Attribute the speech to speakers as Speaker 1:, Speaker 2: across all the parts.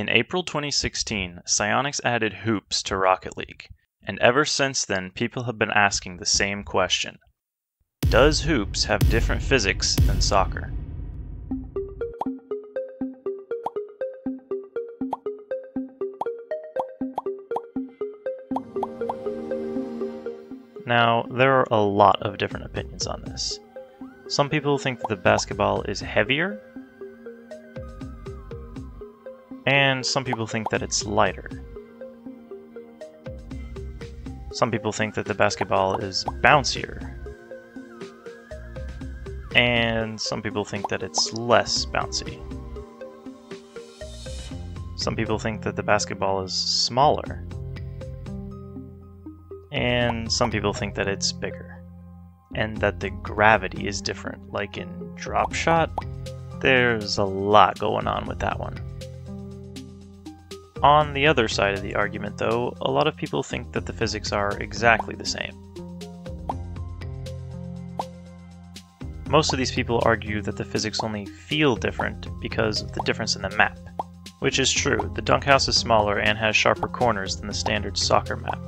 Speaker 1: In April 2016, Psyonix added hoops to Rocket League, and ever since then people have been asking the same question. Does hoops have different physics than soccer? Now, there are a lot of different opinions on this. Some people think that the basketball is heavier, and some people think that it's lighter. Some people think that the basketball is bouncier, and some people think that it's less bouncy. Some people think that the basketball is smaller, and some people think that it's bigger, and that the gravity is different, like in drop shot. There's a lot going on with that one. On the other side of the argument, though, a lot of people think that the physics are exactly the same. Most of these people argue that the physics only feel different because of the difference in the map. Which is true, the dunk house is smaller and has sharper corners than the standard soccer map.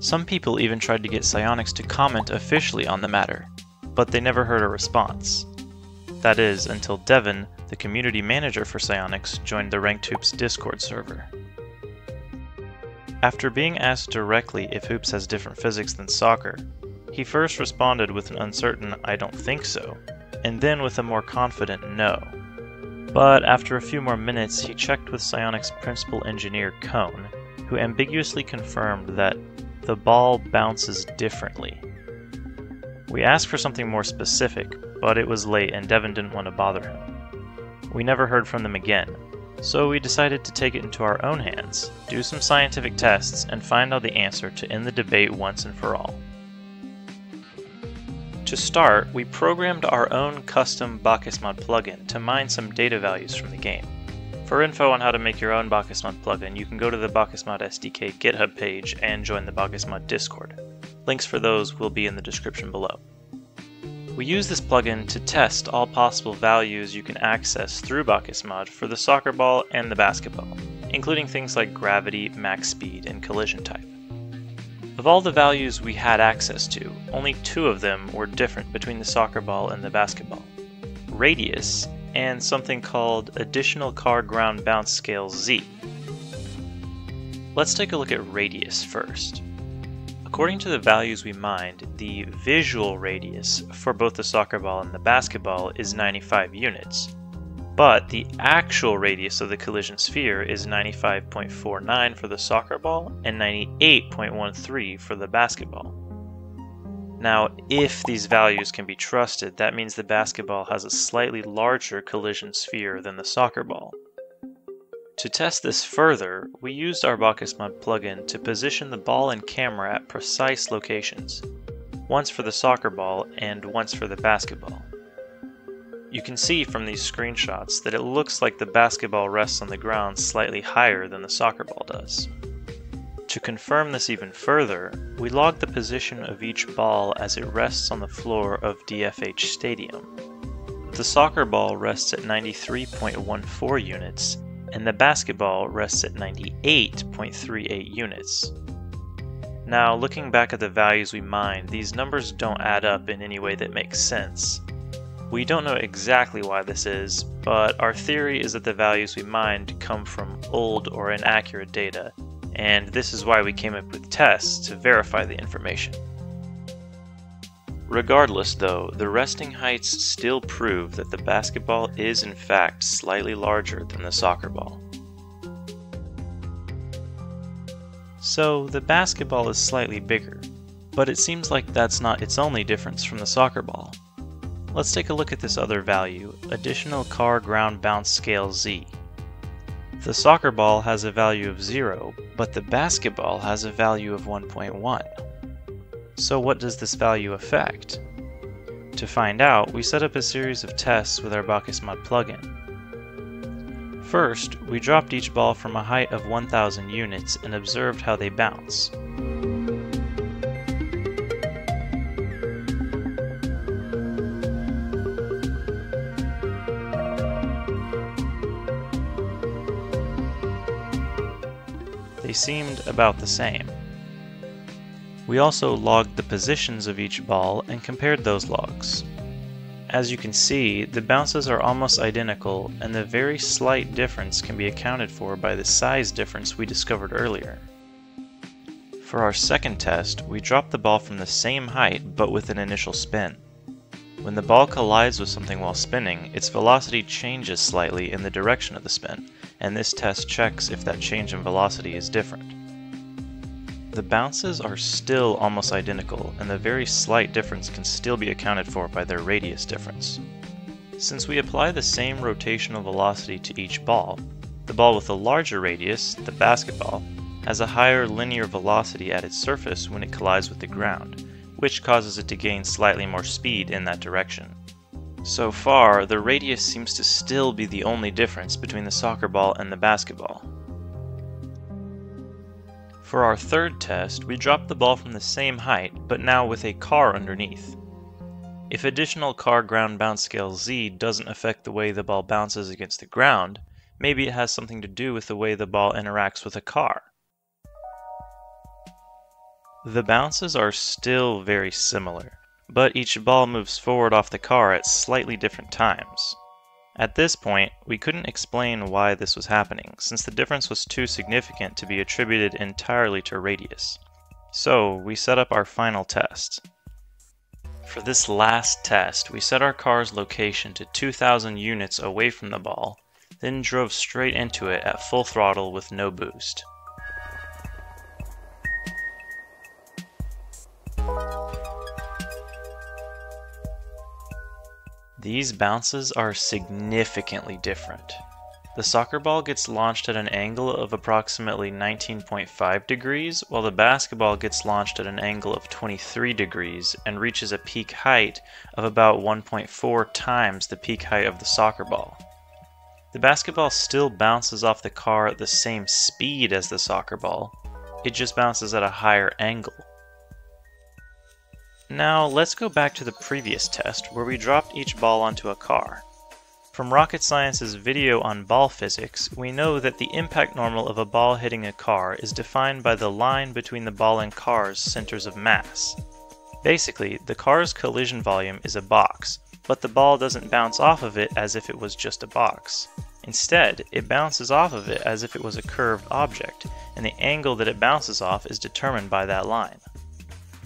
Speaker 1: Some people even tried to get Psyonix to comment officially on the matter, but they never heard a response. That is, until Devin, the community manager for Psyonix, joined the Hoops Discord server. After being asked directly if Hoops has different physics than soccer, he first responded with an uncertain I don't think so, and then with a more confident no. But after a few more minutes, he checked with Psyonix principal engineer Cone, who ambiguously confirmed that the ball bounces differently. We asked for something more specific, but it was late and Devin didn't want to bother him. We never heard from them again, so we decided to take it into our own hands, do some scientific tests, and find out the answer to end the debate once and for all. To start, we programmed our own custom BakkesMod plugin to mine some data values from the game. For info on how to make your own BakkesMod plugin, you can go to the BakkesMod SDK GitHub page and join the BakkesMod Discord. Links for those will be in the description below. We use this plugin to test all possible values you can access through BakkesMod for the soccer ball and the basketball, including things like gravity, max speed, and collision type. Of all the values we had access to, only two of them were different between the soccer ball and the basketball. Radius and something called Additional Car Ground Bounce Scale Z. Let's take a look at radius first. According to the values we mined, the visual radius for both the soccer ball and the basketball is 95 units, but the actual radius of the collision sphere is 95.49 for the soccer ball and 98.13 for the basketball. Now, if these values can be trusted, that means the basketball has a slightly larger collision sphere than the soccer ball. To test this further, we used our BakkesMod plugin to position the ball and camera at precise locations, once for the soccer ball and once for the basketball. You can see from these screenshots that it looks like the basketball rests on the ground slightly higher than the soccer ball does. To confirm this even further, we log the position of each ball as it rests on the floor of DFH Stadium. The soccer ball rests at 93.14 units, and the basketball rests at 98.38 units. Now, looking back at the values we mined, these numbers don't add up in any way that makes sense. We don't know exactly why this is, but our theory is that the values we mined come from old or inaccurate data, and this is why we came up with tests to verify the information. Regardless though, the resting heights still prove that the basketball is in fact slightly larger than the soccer ball. So the basketball is slightly bigger, but it seems like that's not its only difference from the soccer ball. Let's take a look at this other value, additional car ground bounce scale Z. The soccer ball has a value of 0, but the basketball has a value of 1.1. So what does this value affect? To find out, we set up a series of tests with our BakkesMod plugin. First, we dropped each ball from a height of 1000 units and observed how they bounce. They seemed about the same. We also logged the positions of each ball and compared those logs. As you can see, the bounces are almost identical and the very slight difference can be accounted for by the size difference we discovered earlier. For our second test, we dropped the ball from the same height but with an initial spin. When the ball collides with something while spinning, its velocity changes slightly in the direction of the spin, and this test checks if that change in velocity is different. The bounces are still almost identical, and the very slight difference can still be accounted for by their radius difference. Since we apply the same rotational velocity to each ball, the ball with the larger radius, the basketball, has a higher linear velocity at its surface when it collides with the ground, which causes it to gain slightly more speed in that direction. So far, the radius seems to still be the only difference between the soccer ball and the basketball. For our third test, we dropped the ball from the same height, but now with a car underneath. If additional car ground bounce scale z doesn't affect the way the ball bounces against the ground, maybe it has something to do with the way the ball interacts with a car. The bounces are still very similar, but each ball moves forward off the car at slightly different times. At this point, we couldn't explain why this was happening, since the difference was too significant to be attributed entirely to radius. So, we set up our final test. For this last test, we set our car's location to 2000 units away from the ball, then drove straight into it at full throttle with no boost. These bounces are significantly different. The soccer ball gets launched at an angle of approximately 19.5 degrees, while the basketball gets launched at an angle of 23 degrees and reaches a peak height of about 1.4 times the peak height of the soccer ball. The basketball still bounces off the car at the same speed as the soccer ball, it just bounces at a higher angle. Now let's go back to the previous test where we dropped each ball onto a car. From Rocket Science's video on ball physics, we know that the impact normal of a ball hitting a car is defined by the line between the ball and car's centers of mass. Basically, the car's collision volume is a box, but the ball doesn't bounce off of it as if it was just a box. Instead, it bounces off of it as if it was a curved object, and the angle that it bounces off is determined by that line.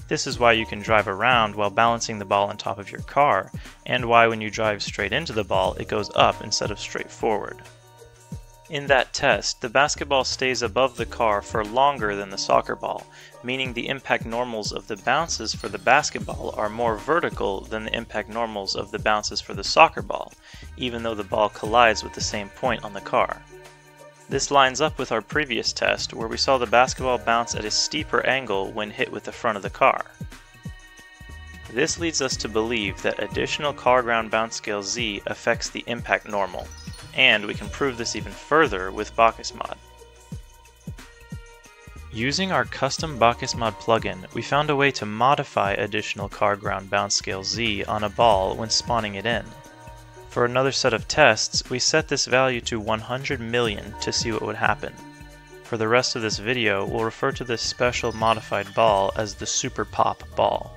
Speaker 1: This is why you can drive around while balancing the ball on top of your car, and why when you drive straight into the ball, it goes up instead of straight forward. In that test, the basketball stays above the car for longer than the soccer ball, meaning the impact normals of the bounces for the basketball are more vertical than the impact normals of the bounces for the soccer ball, even though the ball collides with the same point on the car. This lines up with our previous test where we saw the basketball bounce at a steeper angle when hit with the front of the car. This leads us to believe that additional car ground bounce scale Z affects the impact normal, and we can prove this even further with BakkesMod. Using our custom BakkesMod plugin, we found a way to modify additional car ground bounce scale Z on a ball when spawning it in. For another set of tests, we set this value to 100 million to see what would happen. For the rest of this video, we'll refer to this special modified ball as the Super Pop ball.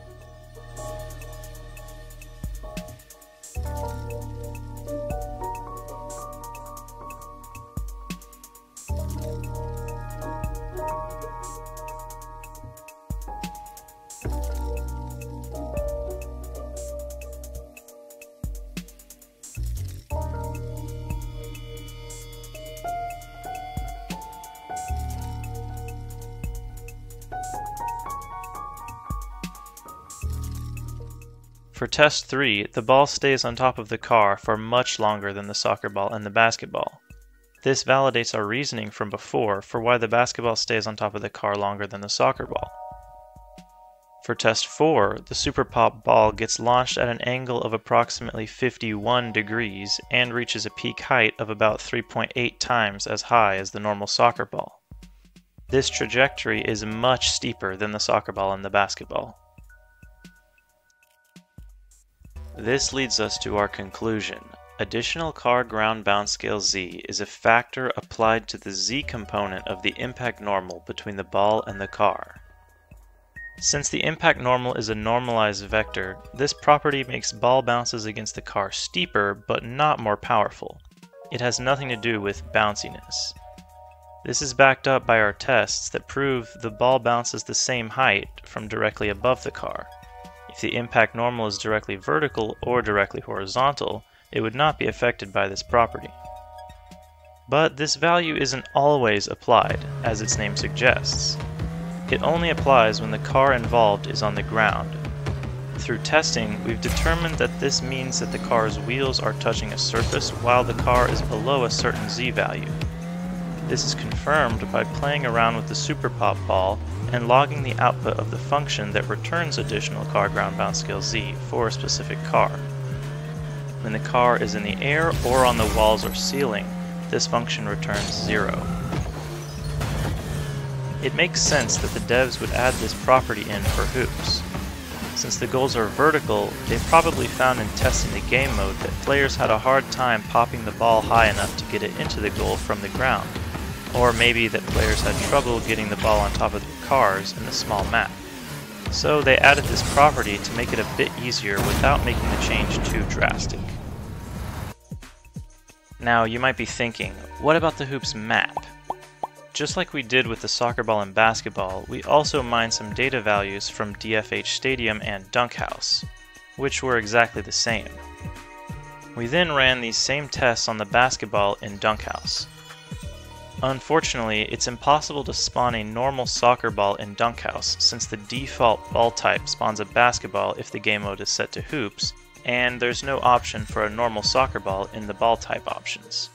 Speaker 1: For test 3, the ball stays on top of the car for much longer than the soccer ball and the basketball. This validates our reasoning from before for why the basketball stays on top of the car longer than the soccer ball. For test 4, the Super Pop ball gets launched at an angle of approximately 51 degrees and reaches a peak height of about 3.8 times as high as the normal soccer ball. This trajectory is much steeper than the soccer ball and the basketball. This leads us to our conclusion. Additional car ground bounce scale z is a factor applied to the z component of the impact normal between the ball and the car. Since the impact normal is a normalized vector, this property makes ball bounces against the car steeper but not more powerful. It has nothing to do with bounciness. This is backed up by our tests that prove the ball bounces the same height from directly above the car. If the impact normal is directly vertical or directly horizontal, it would not be affected by this property. But this value isn't always applied, as its name suggests. It only applies when the car involved is on the ground. Through testing, we've determined that this means that the car's wheels are touching a surface while the car is below a certain z value. This is confirmed by playing around with the Super Pop ball and logging the output of the function that returns additional car ground bounce scale z for a specific car. When the car is in the air or on the walls or ceiling, this function returns 0. It makes sense that the devs would add this property in for hoops. Since the goals are vertical, they probably found in testing the game mode that players had a hard time popping the ball high enough to get it into the goal from the ground. Or maybe that players had trouble getting the ball on top of their cars in the small map. So they added this property to make it a bit easier without making the change too drastic. Now you might be thinking, what about the hoops map? Just like we did with the soccer ball and basketball, we also mined some data values from DFH Stadium and Dunkhouse, which were exactly the same. We then ran these same tests on the basketball in Dunkhouse. Unfortunately, it's impossible to spawn a normal soccer ball in Dunkhouse since the default ball type spawns a basketball if the game mode is set to hoops, and there's no option for a normal soccer ball in the ball type options.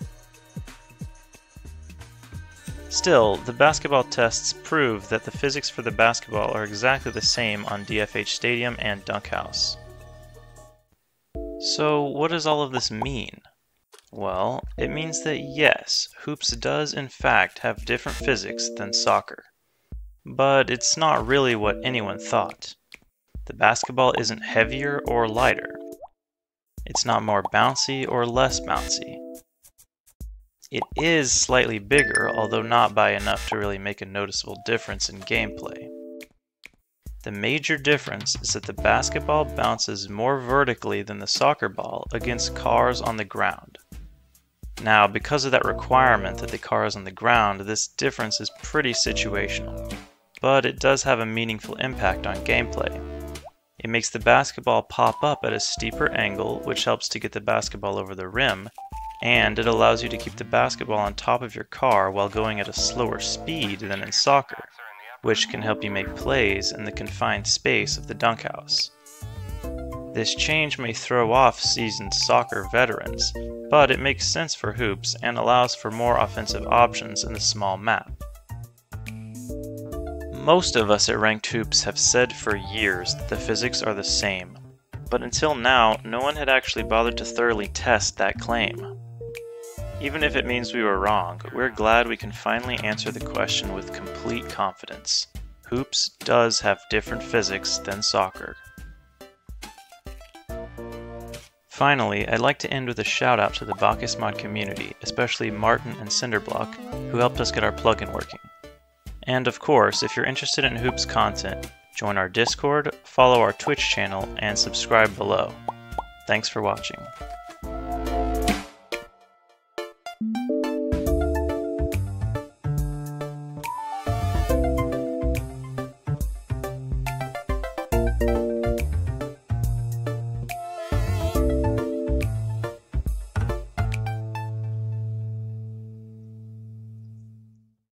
Speaker 1: Still, the basketball tests prove that the physics for the basketball are exactly the same on DFH Stadium and Dunkhouse. So what does all of this mean? Well, it means that yes, hoops does in fact have different physics than soccer. But it's not really what anyone thought. The basketball isn't heavier or lighter. It's not more bouncy or less bouncy. It is slightly bigger, although not by enough to really make a noticeable difference in gameplay. The major difference is that the basketball bounces more vertically than the soccer ball against cars on the ground. Now, because of that requirement that the car is on the ground, this difference is pretty situational, but it does have a meaningful impact on gameplay. It makes the basketball pop up at a steeper angle, which helps to get the basketball over the rim, and it allows you to keep the basketball on top of your car while going at a slower speed than in soccer, which can help you make plays in the confined space of the dunk house. This change may throw off seasoned soccer veterans, but it makes sense for hoops and allows for more offensive options in the small map. Most of us at Ranked Hoops have said for years that the physics are the same, but until now, no one had actually bothered to thoroughly test that claim. Even if it means we were wrong, we're glad we can finally answer the question with complete confidence. Hoops does have different physics than soccer. Finally, I'd like to end with a shout out to the BakkesMod community, especially Martin and Cinderblock, who helped us get our plugin working. And of course, if you're interested in Hoops content, join our Discord, follow our Twitch channel, and subscribe below. Thanks for watching.